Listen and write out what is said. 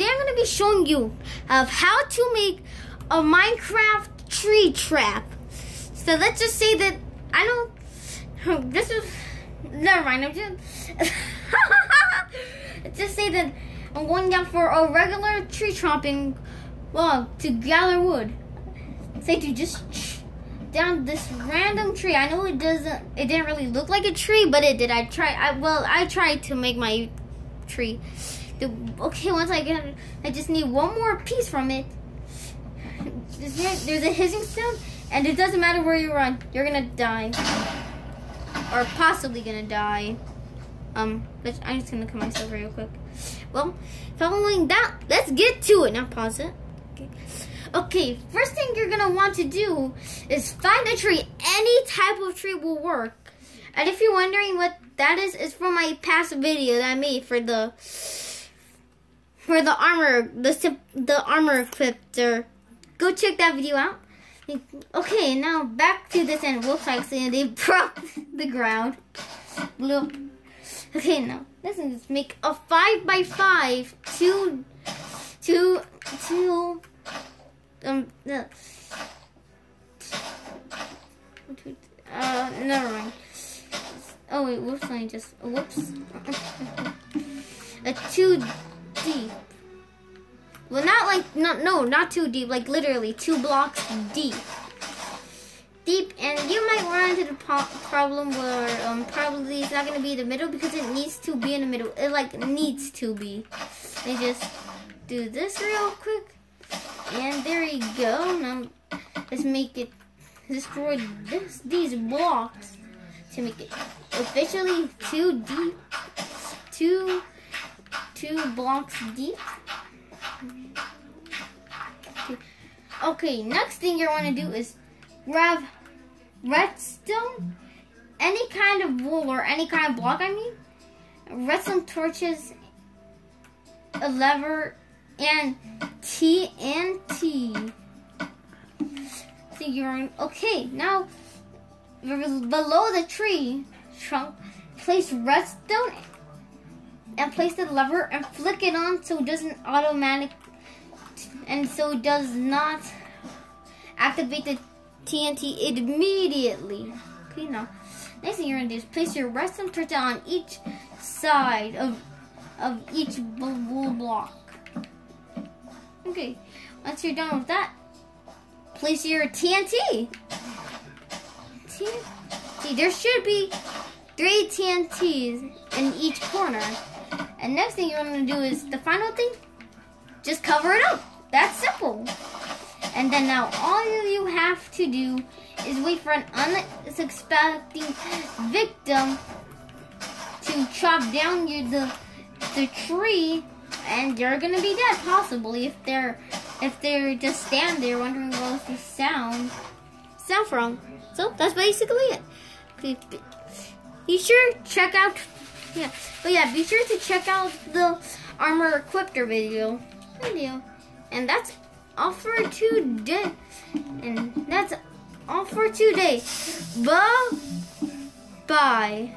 today I'm gonna be showing you of how to make a Minecraft tree trap. So let's just say that I don't. This is never mind. I'm just just say that I'm going down for a regular tree chopping log to gather wood. Say to just down this random tree. I know it doesn't. It didn't really look like a tree, but it did. I tried. I well, I tried to make my tree. The, okay, once I get, I just need one more piece from it. There's a hissing sound, and it doesn't matter where you run, you're gonna die, or possibly gonna die. Um, I'm just gonna come myself real quick. Well, following that, let's get to it. Now pause it. Okay. Okay, first thing you're gonna want to do is find a tree. Any type of tree will work. And if you're wondering what that is, it's from my past video that I made for the for the armor, the the armor equipter. Go check that video out. Okay, now back to this end. Whoops, I accidentally broke the ground. Bloop. Okay, now let's just make a five by five, two, two, two. Um, the. Uh, never mind. Oh wait, whoops! I just whoops. a two deep. Well, not like not no, not too deep. Like literally two blocks deep. Deep, and you might run into the problem where um probably it's not gonna be in the middle because it needs to be in the middle. It like needs to be. They just do this real quick, and there you go. Now let's make it destroy this these blocks to make it officially too deep, two two blocks deep. Okay, next thing you want to do is grab redstone, any kind of wool or any kind of block, I mean, redstone torches, a lever, and TNT. So you're okay. Now, below the tree trunk, place redstone and place the lever and flick it on so it doesn't automatic and so it does not activate the TNT immediately. Okay, now next thing you're gonna do is place your redstone torch on each side of of each wool block. Okay, once you're done with that, place your TNT. TNT. There should be three TNTs in each corner. And next thing you're gonna do is the final thing, just cover it up. That's simple. And then now all you have to do is wait for an unsuspecting victim to chop down your, the the tree and you're gonna be dead possibly if they're if they're just stand there wondering what's the sound sound from. So that's basically it. Be sure check out yeah but yeah be sure to check out the armor equipter video video and that's all for today. And that's all for today. Bye. Bye.